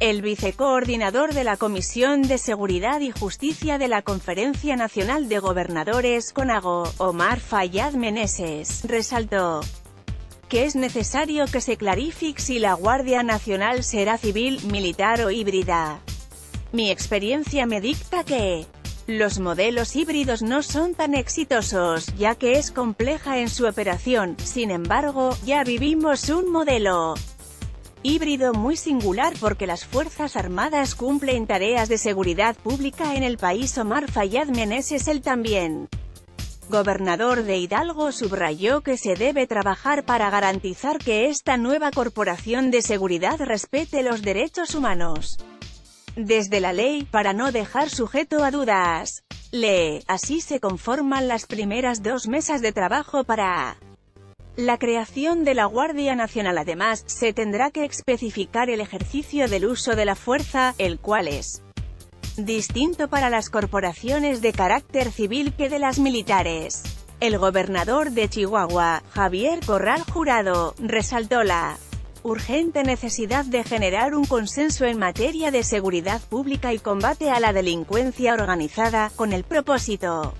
El vicecoordinador de la Comisión de Seguridad y Justicia de la Conferencia Nacional de Gobernadores CONAGO, Omar Fayad Meneses, resaltó que es necesario que se clarifique si la Guardia Nacional será civil, militar o híbrida. Mi experiencia me dicta que los modelos híbridos no son tan exitosos, ya que es compleja en su operación, sin embargo, ya vivimos un modelo híbrido muy singular porque las Fuerzas Armadas cumplen tareas de seguridad pública en el país Omar Fayad Meneses él también gobernador de Hidalgo subrayó que se debe trabajar para garantizar que esta nueva corporación de seguridad respete los derechos humanos. Desde la ley, para no dejar sujeto a dudas. Lee, así se conforman las primeras dos mesas de trabajo para la creación de la Guardia Nacional además, se tendrá que especificar el ejercicio del uso de la fuerza, el cual es distinto para las corporaciones de carácter civil que de las militares. El gobernador de Chihuahua, Javier Corral Jurado, resaltó la urgente necesidad de generar un consenso en materia de seguridad pública y combate a la delincuencia organizada, con el propósito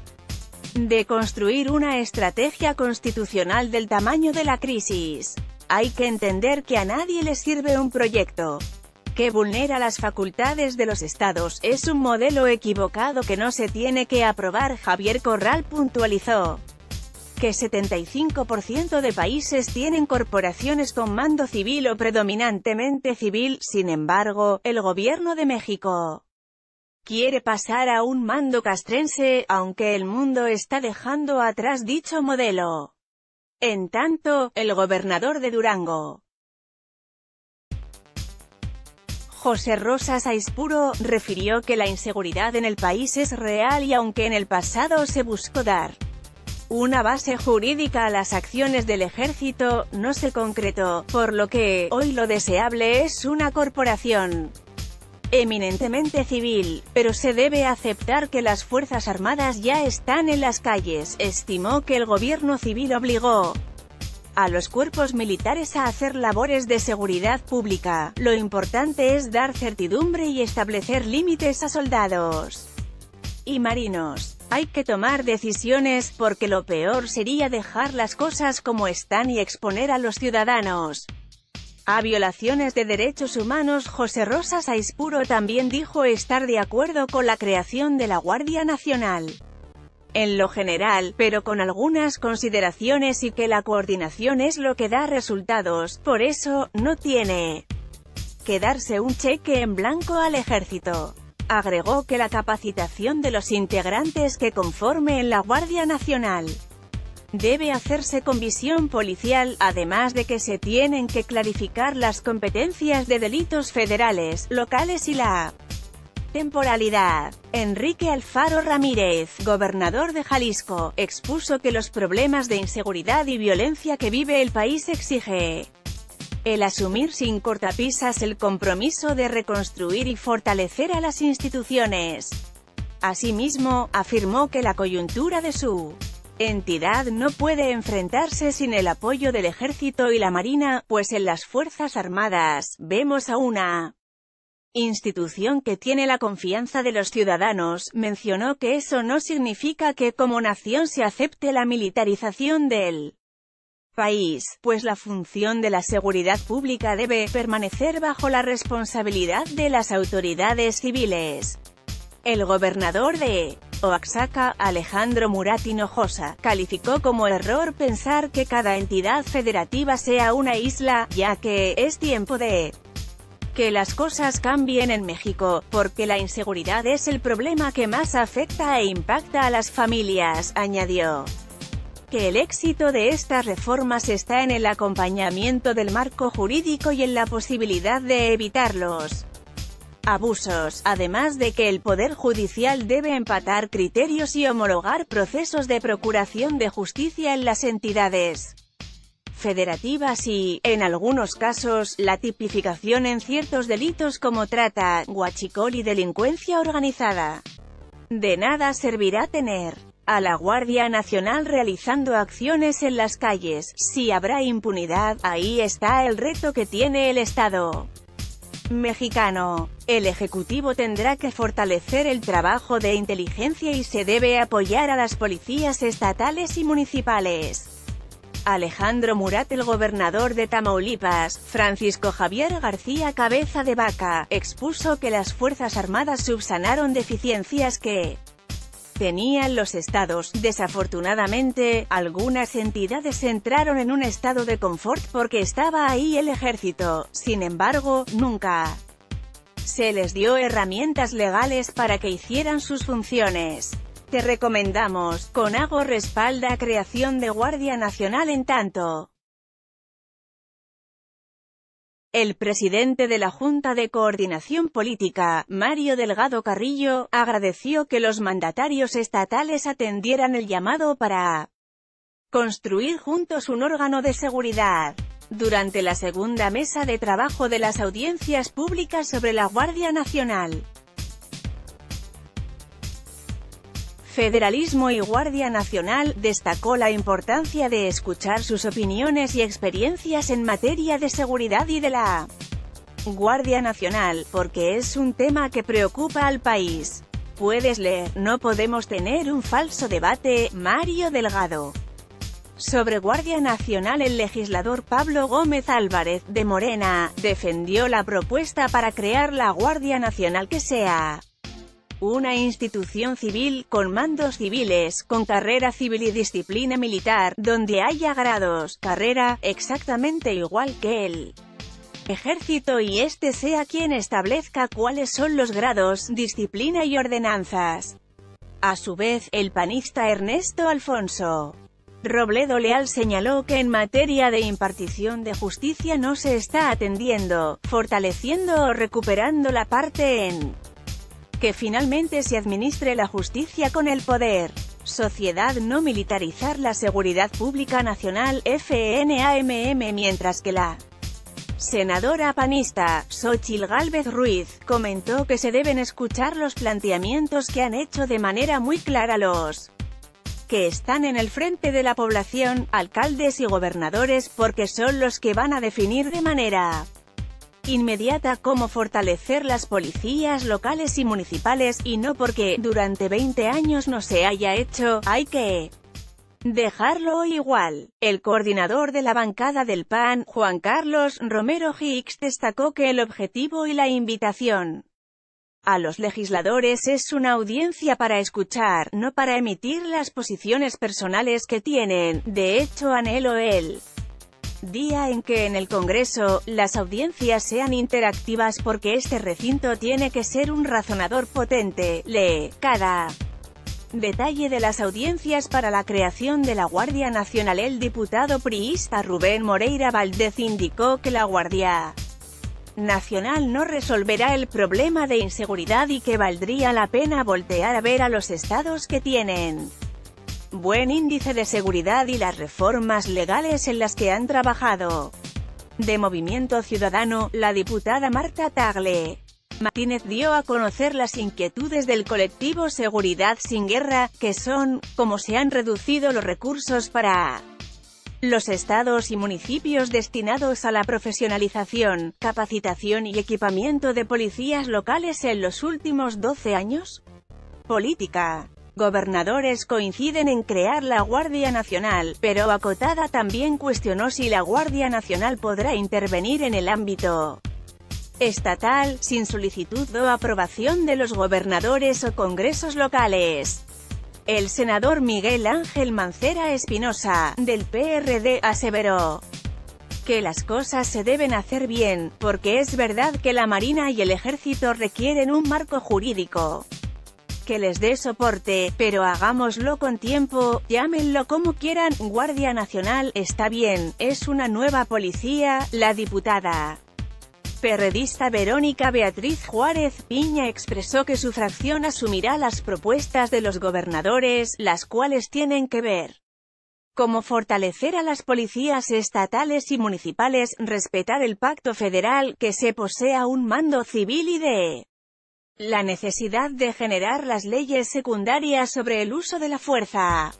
de construir una estrategia constitucional del tamaño de la crisis. Hay que entender que a nadie le sirve un proyecto que vulnera las facultades de los estados, es un modelo equivocado que no se tiene que aprobar. Javier Corral puntualizó que 75% de países tienen corporaciones con mando civil o predominantemente civil, sin embargo, el gobierno de México quiere pasar a un mando castrense, aunque el mundo está dejando atrás dicho modelo. En tanto, el gobernador de Durango, José Rosa Saispuro, refirió que la inseguridad en el país es real y aunque en el pasado se buscó dar una base jurídica a las acciones del ejército, no se concretó, por lo que, hoy lo deseable es una corporación eminentemente civil, pero se debe aceptar que las Fuerzas Armadas ya están en las calles, estimó que el gobierno civil obligó a los cuerpos militares a hacer labores de seguridad pública. Lo importante es dar certidumbre y establecer límites a soldados y marinos. Hay que tomar decisiones, porque lo peor sería dejar las cosas como están y exponer a los ciudadanos a violaciones de derechos humanos. José Rosa Saispuro también dijo estar de acuerdo con la creación de la Guardia Nacional en lo general, pero con algunas consideraciones y que la coordinación es lo que da resultados, por eso, no tiene que darse un cheque en blanco al ejército. Agregó que la capacitación de los integrantes que conformen la Guardia Nacional debe hacerse con visión policial, además de que se tienen que clarificar las competencias de delitos federales, locales y la Temporalidad. Enrique Alfaro Ramírez, gobernador de Jalisco, expuso que los problemas de inseguridad y violencia que vive el país exige el asumir sin cortapisas el compromiso de reconstruir y fortalecer a las instituciones. Asimismo, afirmó que la coyuntura de su entidad no puede enfrentarse sin el apoyo del ejército y la marina, pues en las Fuerzas Armadas, vemos a una institución que tiene la confianza de los ciudadanos, mencionó que eso no significa que como nación se acepte la militarización del país, pues la función de la seguridad pública debe permanecer bajo la responsabilidad de las autoridades civiles. El gobernador de Oaxaca, Alejandro Murat Hinojosa, calificó como error pensar que cada entidad federativa sea una isla, ya que es tiempo de que las cosas cambien en México, porque la inseguridad es el problema que más afecta e impacta a las familias, añadió. Que el éxito de estas reformas está en el acompañamiento del marco jurídico y en la posibilidad de evitarlos abusos, además de que el Poder Judicial debe empatar criterios y homologar procesos de procuración de justicia en las entidades federativas y, en algunos casos, la tipificación en ciertos delitos como trata, guachicol y delincuencia organizada. De nada servirá tener a la Guardia Nacional realizando acciones en las calles, si habrá impunidad, ahí está el reto que tiene el Estado. Mexicano. El Ejecutivo tendrá que fortalecer el trabajo de inteligencia y se debe apoyar a las policías estatales y municipales. Alejandro Murat el gobernador de Tamaulipas, Francisco Javier García Cabeza de Vaca, expuso que las Fuerzas Armadas subsanaron deficiencias que tenían los estados. Desafortunadamente, algunas entidades entraron en un estado de confort porque estaba ahí el ejército, sin embargo, nunca se les dio herramientas legales para que hicieran sus funciones. Te recomendamos, Conago respalda creación de Guardia Nacional en tanto. El presidente de la Junta de Coordinación Política, Mario Delgado Carrillo, agradeció que los mandatarios estatales atendieran el llamado para construir juntos un órgano de seguridad. Durante la segunda mesa de trabajo de las audiencias públicas sobre la Guardia Nacional, Federalismo y Guardia Nacional, destacó la importancia de escuchar sus opiniones y experiencias en materia de seguridad y de la Guardia Nacional, porque es un tema que preocupa al país. Puedes leer, no podemos tener un falso debate, Mario Delgado. Sobre Guardia Nacional el legislador Pablo Gómez Álvarez, de Morena, defendió la propuesta para crear la Guardia Nacional que sea una institución civil, con mandos civiles, con carrera civil y disciplina militar, donde haya grados, carrera, exactamente igual que el ejército y este sea quien establezca cuáles son los grados, disciplina y ordenanzas. A su vez, el panista Ernesto Alfonso Robledo Leal señaló que en materia de impartición de justicia no se está atendiendo, fortaleciendo o recuperando la parte en que finalmente se administre la justicia con el poder. Sociedad no militarizar la seguridad pública nacional FNAMM mientras que la senadora panista, Xochil Gálvez Ruiz, comentó que se deben escuchar los planteamientos que han hecho de manera muy clara los que están en el frente de la población, alcaldes y gobernadores porque son los que van a definir de manera inmediata cómo fortalecer las policías locales y municipales, y no porque, durante 20 años no se haya hecho, hay que dejarlo igual. El coordinador de la bancada del PAN, Juan Carlos Romero Hicks, destacó que el objetivo y la invitación a los legisladores es una audiencia para escuchar, no para emitir las posiciones personales que tienen, de hecho anhelo él día en que en el Congreso, las audiencias sean interactivas porque este recinto tiene que ser un razonador potente, lee, cada. Detalle de las audiencias para la creación de la Guardia Nacional. El diputado priista Rubén Moreira Valdez indicó que la Guardia Nacional no resolverá el problema de inseguridad y que valdría la pena voltear a ver a los estados que tienen buen índice de seguridad y las reformas legales en las que han trabajado. De Movimiento Ciudadano, la diputada Marta Tagle Martínez dio a conocer las inquietudes del colectivo Seguridad sin Guerra, que son, cómo se han reducido los recursos para los estados y municipios destinados a la profesionalización, capacitación y equipamiento de policías locales en los últimos 12 años. Política gobernadores coinciden en crear la Guardia Nacional, pero Acotada también cuestionó si la Guardia Nacional podrá intervenir en el ámbito estatal, sin solicitud o aprobación de los gobernadores o congresos locales. El senador Miguel Ángel Mancera Espinosa, del PRD, aseveró que las cosas se deben hacer bien, porque es verdad que la Marina y el Ejército requieren un marco jurídico que les dé soporte, pero hagámoslo con tiempo, llámenlo como quieran, Guardia Nacional, está bien, es una nueva policía, la diputada. Perredista Verónica Beatriz Juárez Piña expresó que su fracción asumirá las propuestas de los gobernadores, las cuales tienen que ver como fortalecer a las policías estatales y municipales, respetar el pacto federal, que se posea un mando civil y de la necesidad de generar las leyes secundarias sobre el uso de la fuerza.